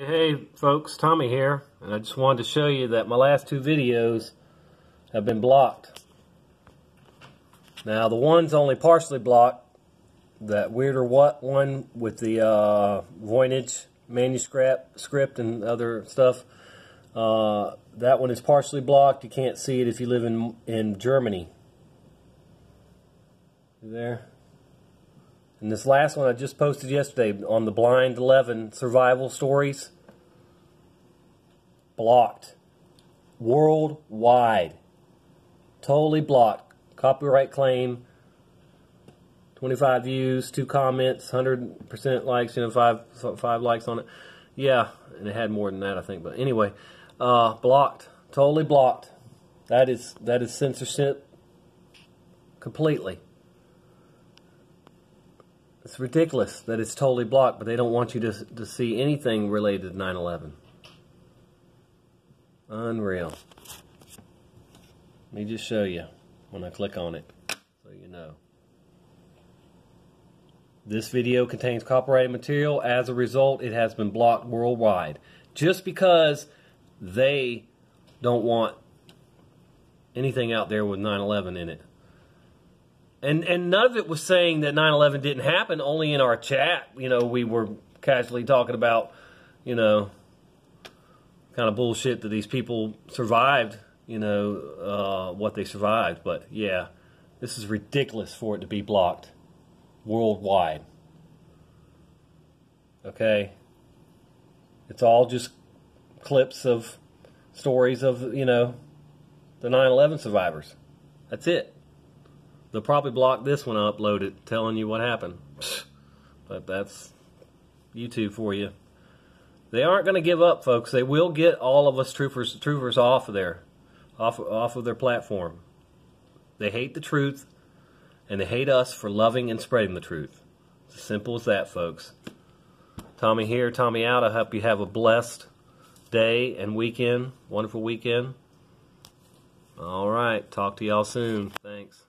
Hey folks, Tommy here, and I just wanted to show you that my last two videos have been blocked. Now the one's only partially blocked, that weirder what one with the uh, Voynich manuscript script and other stuff. Uh, that one is partially blocked. You can't see it if you live in in Germany. There. And this last one I just posted yesterday on the 9/11 survival stories. Blocked. Worldwide. Totally blocked. Copyright claim. 25 views, two comments, 100% likes, you know, five, five likes on it. Yeah, and it had more than that, I think. But anyway, uh, blocked. Totally blocked. That is, that is censorship completely. It's ridiculous that it's totally blocked, but they don't want you to, to see anything related to 9-11. Unreal. Let me just show you when I click on it so you know. This video contains copyrighted material. As a result, it has been blocked worldwide. Just because they don't want anything out there with 9-11 in it. And and none of it was saying that 9/11 didn't happen. Only in our chat, you know, we were casually talking about, you know, kind of bullshit that these people survived. You know, uh, what they survived. But yeah, this is ridiculous for it to be blocked worldwide. Okay, it's all just clips of stories of you know the 9/11 survivors. That's it. They'll probably block this one I uploaded telling you what happened. But that's YouTube for you. They aren't going to give up, folks. They will get all of us truthers truthers off of there, off off of their platform. They hate the truth, and they hate us for loving and spreading the truth. It's as simple as that, folks. Tommy here, Tommy out. I hope you have a blessed day and weekend. Wonderful weekend. All right. Talk to y'all soon. Thanks.